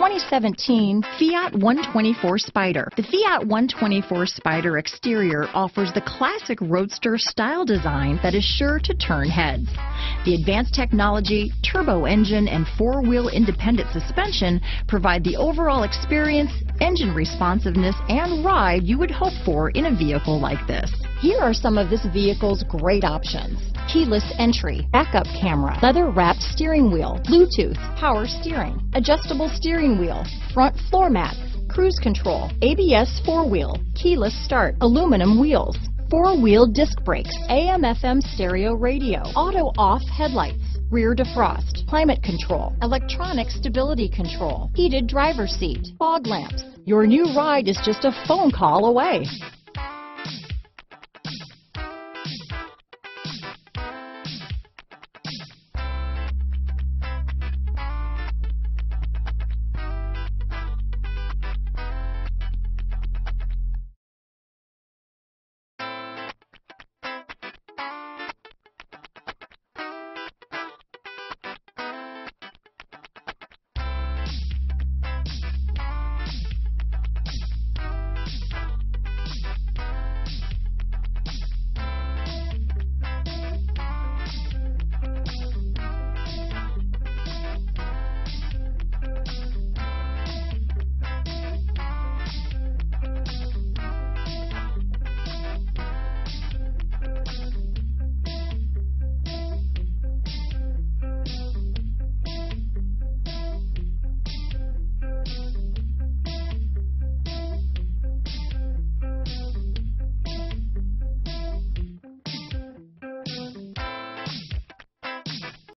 2017 Fiat 124 Spider. The Fiat 124 Spider exterior offers the classic roadster style design that is sure to turn heads. The advanced technology, turbo engine, and four-wheel independent suspension provide the overall experience, engine responsiveness, and ride you would hope for in a vehicle like this. Here are some of this vehicle's great options. Keyless entry, backup camera, leather wrapped steering wheel, Bluetooth, power steering, adjustable steering wheel, front floor mats, cruise control, ABS four-wheel, keyless start, aluminum wheels, four-wheel disc brakes, AM FM stereo radio, auto off headlights, rear defrost, climate control, electronic stability control, heated driver seat, fog lamps. Your new ride is just a phone call away.